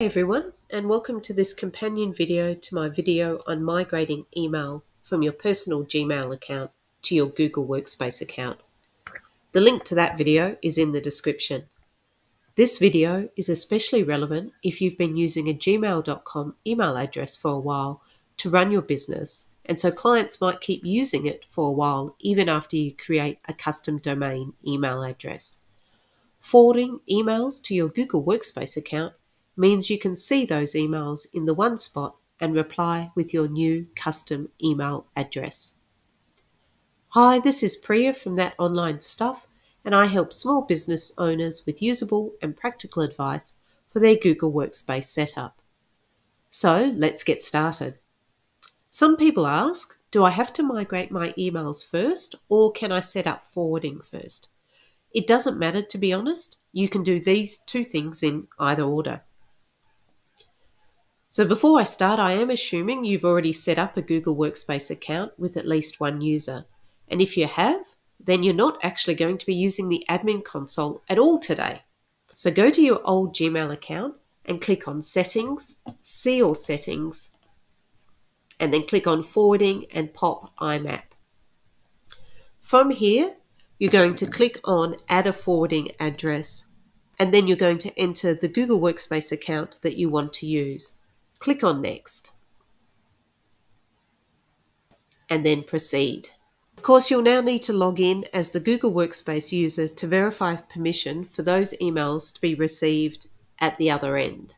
Hey everyone, and welcome to this companion video to my video on migrating email from your personal Gmail account to your Google Workspace account. The link to that video is in the description. This video is especially relevant if you've been using a gmail.com email address for a while to run your business, and so clients might keep using it for a while even after you create a custom domain email address. Forwarding emails to your Google Workspace account means you can see those emails in the one spot and reply with your new custom email address. Hi, this is Priya from That Online Stuff, and I help small business owners with usable and practical advice for their Google Workspace setup. So let's get started. Some people ask, do I have to migrate my emails first or can I set up forwarding first? It doesn't matter to be honest. You can do these two things in either order. So before I start, I am assuming you've already set up a Google Workspace account with at least one user. And if you have, then you're not actually going to be using the admin console at all today. So go to your old Gmail account and click on Settings, See All Settings, and then click on Forwarding and pop IMAP. From here, you're going to click on Add a Forwarding Address, and then you're going to enter the Google Workspace account that you want to use. Click on Next. And then proceed. Of course, you'll now need to log in as the Google Workspace user to verify permission for those emails to be received at the other end.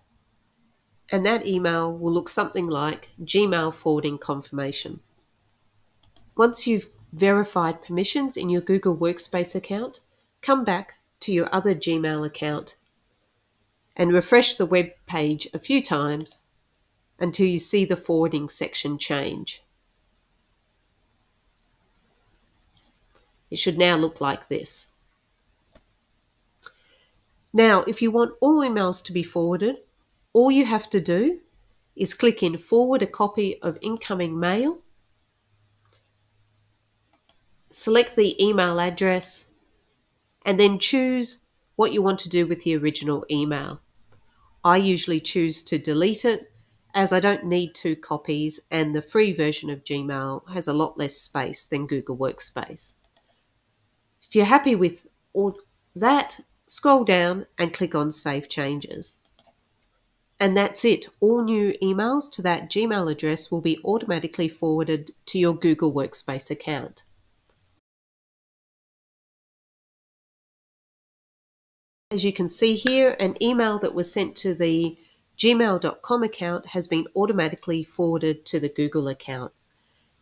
And that email will look something like Gmail forwarding confirmation. Once you've verified permissions in your Google Workspace account, come back to your other Gmail account and refresh the web page a few times until you see the forwarding section change. It should now look like this. Now, if you want all emails to be forwarded, all you have to do is click in Forward a copy of incoming mail, select the email address, and then choose what you want to do with the original email. I usually choose to delete it as I don't need two copies and the free version of Gmail has a lot less space than Google Workspace. If you're happy with all that, scroll down and click on Save Changes. And that's it. All new emails to that Gmail address will be automatically forwarded to your Google Workspace account. As you can see here, an email that was sent to the gmail.com account has been automatically forwarded to the Google account.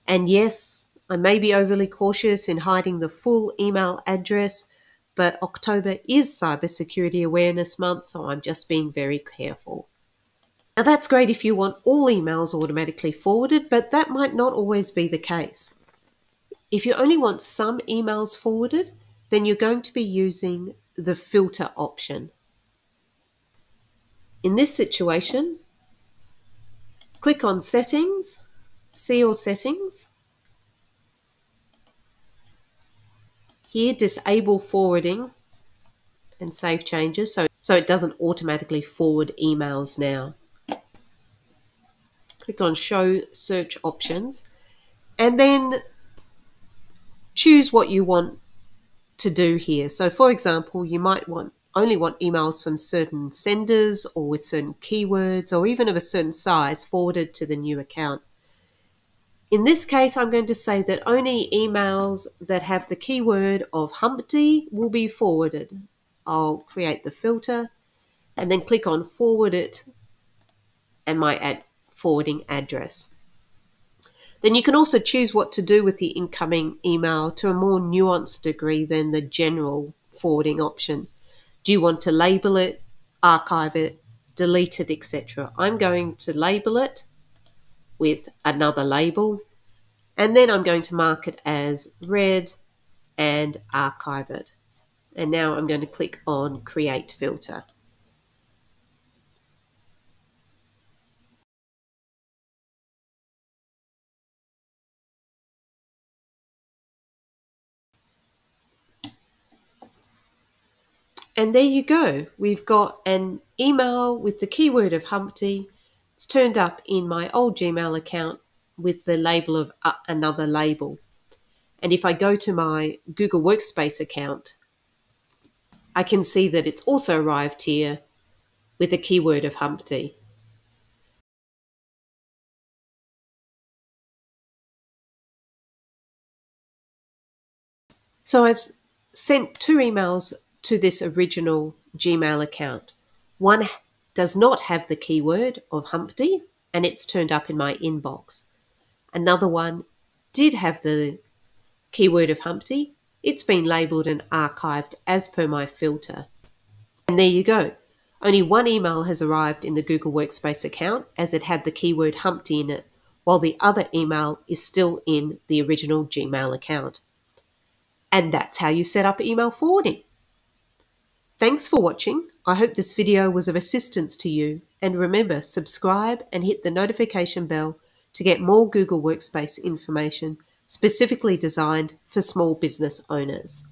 And yes, I may be overly cautious in hiding the full email address, but October is Cybersecurity Awareness Month, so I'm just being very careful. Now, that's great if you want all emails automatically forwarded, but that might not always be the case. If you only want some emails forwarded, then you're going to be using the filter option. In this situation, click on Settings, See All Settings. Here, disable forwarding and save changes so, so it doesn't automatically forward emails now. Click on Show Search Options and then choose what you want to do here. So, for example, you might want only want emails from certain senders or with certain keywords or even of a certain size forwarded to the new account. In this case, I'm going to say that only emails that have the keyword of Humpty will be forwarded. I'll create the filter and then click on forward it and my ad forwarding address. Then you can also choose what to do with the incoming email to a more nuanced degree than the general forwarding option. Do you want to label it, archive it, delete it, etc.? I'm going to label it with another label and then I'm going to mark it as read and archive it. And now I'm going to click on create filter. And there you go. We've got an email with the keyword of Humpty. It's turned up in my old Gmail account with the label of uh, another label. And if I go to my Google Workspace account, I can see that it's also arrived here with the keyword of Humpty. So I've sent two emails to this original Gmail account. One does not have the keyword of Humpty and it's turned up in my inbox. Another one did have the keyword of Humpty. It's been labelled and archived as per my filter. And there you go. Only one email has arrived in the Google Workspace account as it had the keyword Humpty in it, while the other email is still in the original Gmail account. And that's how you set up email forwarding. Thanks for watching. I hope this video was of assistance to you. And remember, subscribe and hit the notification bell to get more Google Workspace information specifically designed for small business owners.